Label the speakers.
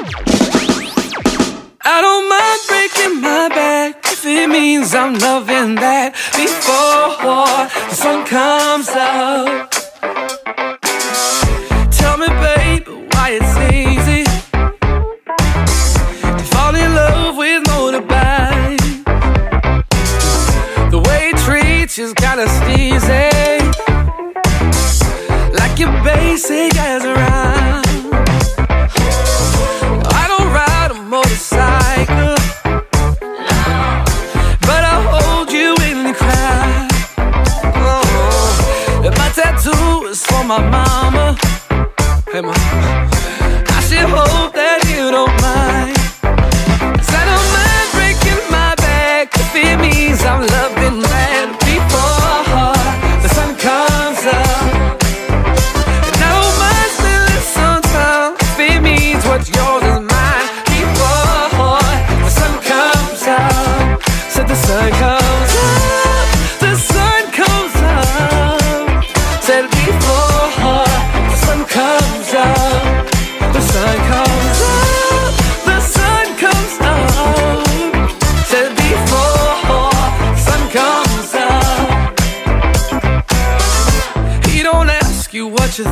Speaker 1: I don't mind breaking my back if it means I'm loving that before the sun comes up. Tell me, baby, why it's easy to fall in love with motorbike. The way it treats you's kinda steezy, like you're basic as is for my mama. Hey, mama. I should hope that you don't mind. 'Cause I don't mind breaking my back if it means I'm loving that before the sun comes up. And I don't mind spending some time if it means what's yours is mine before the sun comes up. Said the sun comes. comes up, the sun comes up, the sun comes up. Said before, sun comes up. He don't ask you what you